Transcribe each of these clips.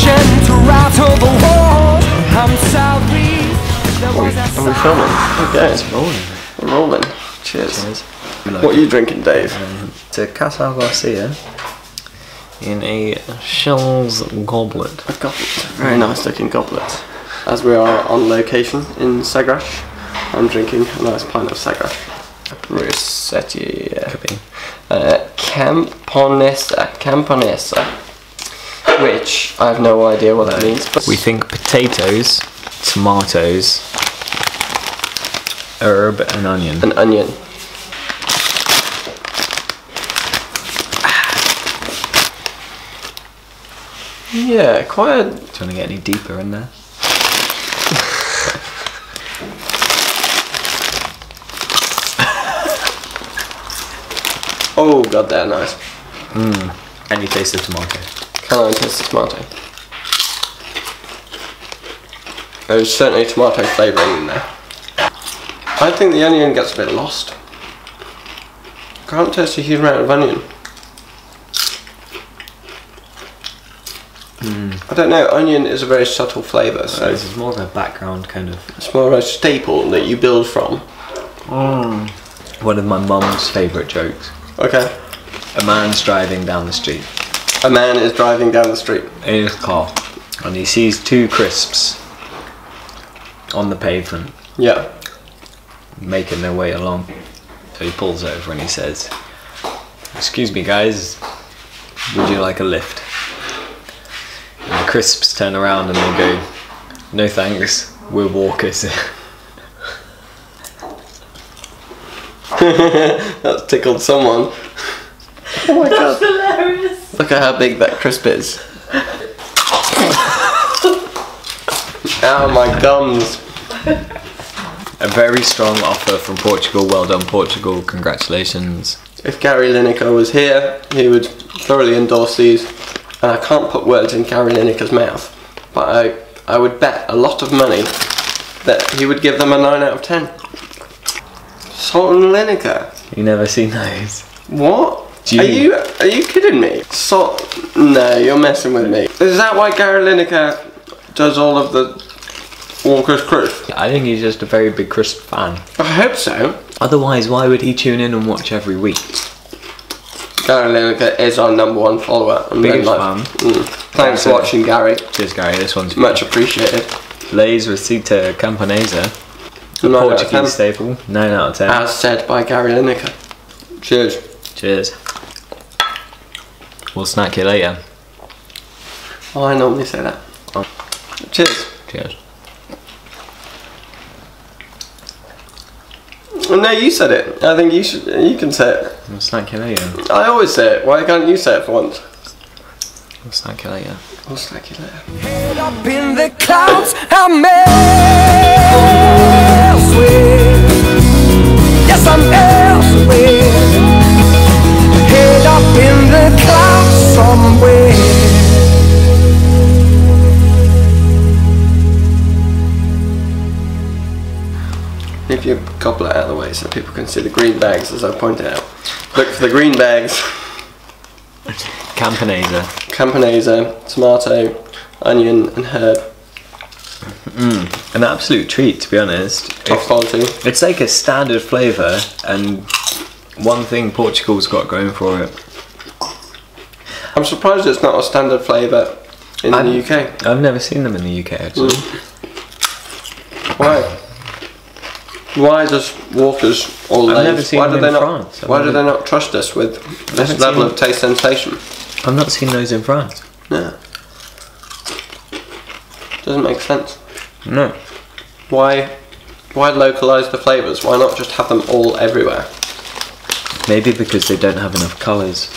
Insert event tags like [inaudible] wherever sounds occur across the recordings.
permission to rattle the. I'm sorry. Are we, are oh, we filming? Okay. It's rolling. We're rolling. Cheers. Cheers. Like what are you drinking, Dave? Uh, um, it's a Casal Garcia in a Shell's goblet. A goblet. Very nice looking goblet. As we are on location in Sagres, I'm drinking a nice pint of Sagres. Rossetti. Could be. Uh, which I have no idea what that means. But We think potatoes, tomatoes, herb, and onion. an onion. Yeah, quite a Do you want to get any deeper in there? [laughs] Oh god, they're nice. Mm. Any taste of tomato? I taste the tomato? There's certainly tomato flavouring in there. I think the onion gets a bit lost. Can't taste a huge amount of onion. Hmm. I don't know, onion is a very subtle flavour, so This is more of a background kind of. it's more of a staple that you build from. Mm. One of my mum's favourite jokes. Okay. A man's driving down the street A man is driving down the street. in his car and he sees two crisps on the pavement Yeah. making their way along. So he pulls over and he says, Excuse me, guys, would you like a lift? And the crisps turn around and they go, No thanks, we're walkers. [laughs] That's tickled someone. Oh my god. hilarious. Look at how big that crisp is. Ow, my gums. a very strong offer from Portugal. Well done, Portugal. Congratulations. If Gary Lineker was here, he would thoroughly endorse these. And I can't put words in Gary Lineker's mouth, but I, I would bet a lot of money that he would give them a 9 out of 10. Salt and Lineker? You never seen those? What? You- Are you are you kidding me? Salt? No, you're messing with me. Is that why Gary Lineker does all of the Walker's Crisp? I think he's just a very big crisp fan. I hope so. Otherwise, why would he tune in and watch every week? Gary Lineker is our number one follower. And Biggest fan. Mm. Thanks for watching, Gary. Cheers, Gary. This one's Much appreciated. Lay's Receita Camponesa, the Nine out of Portuguese staple. 9 out of 10. As said by Gary Lineker. Cheers. Cheers. We'll snack you later. Oh, I normally say that. Oh. Cheers. Cheers. No, you said it. I think you should. You can say it. We'll snack you later. I always say it. Why can't you say it for once? We'll snack you later. I'll snack you later. Head up in the clouds, I'm elsewhere. Goblet out of the way so people can see the green bags as I pointed out. Look for the green bags. Camponesa. Camponesa, tomato, onion and herb. Mm, an absolute treat, to be honest. Top quality. It's like a standard flavour, and one thing Portugal's got going for it. I'm surprised it's not a standard flavour in I'm- the UK. I've never seen them in the UK actually. Mm. Why? Why does Walkers or I've Lay's, never seen why do they in not France. Why do they not trust us with this level of taste sensation? I've not seen those in France. No. Doesn't make sense. No. Why why localise the flavours? Why not just have them all everywhere? Maybe because they don't have enough colours.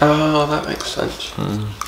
Oh, that makes sense. Hmm.